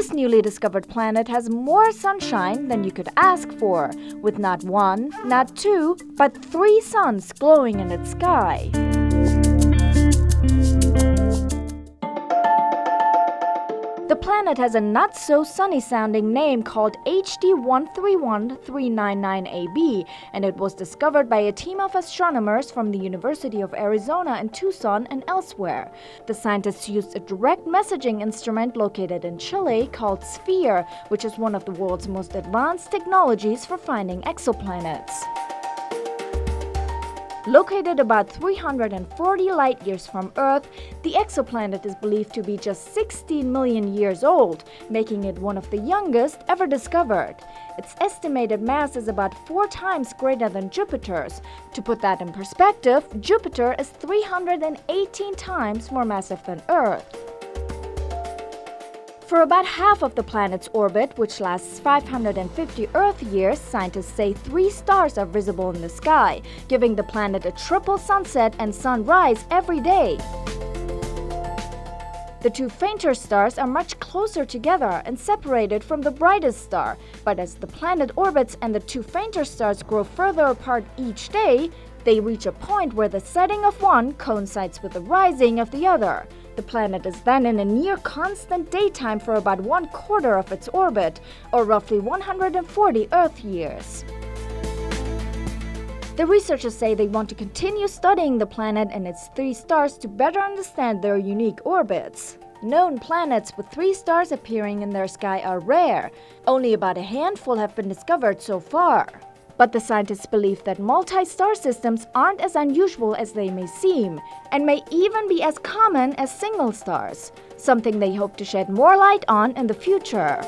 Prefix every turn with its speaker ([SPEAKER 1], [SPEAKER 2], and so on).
[SPEAKER 1] This newly discovered planet has more sunshine than you could ask for, with not one, not two, but three suns glowing in its sky. The planet has a not so sunny sounding name called HD 131399AB, and it was discovered by a team of astronomers from the University of Arizona in Tucson and elsewhere. The scientists used a direct imaging instrument located in Chile called SPHERE, which is one of the world's most advanced technologies for finding exoplanets. Located about 340 light years from Earth, the exoplanet is believed to be just 16 million years old, making it one of the youngest ever discovered. Its estimated mass is about four times greater than Jupiter's. To put that in perspective, Jupiter is 318 times more massive than Earth. For about half of the planet's orbit, which lasts 550 Earth years, scientists say three stars are visible in the sky, giving the planet a triple sunset and sunrise every day. The two fainter stars are much closer together and separated from the brightest star, but as the planet orbits and the two fainter stars grow further apart each day, they reach a point where the setting of one coincides with the rising of the other. The planet is then in a near constant daytime for about one quarter of its orbit, or roughly 140 Earth years. The researchers say they want to continue studying the planet and its three stars to better understand their unique orbits. Known planets with three stars appearing in their sky are rare. Only about a handful have been discovered so far. But the scientists believe that multi-star systems aren't as unusual as they may seem, and may even be as common as single stars, something they hope to shed more light on in the future.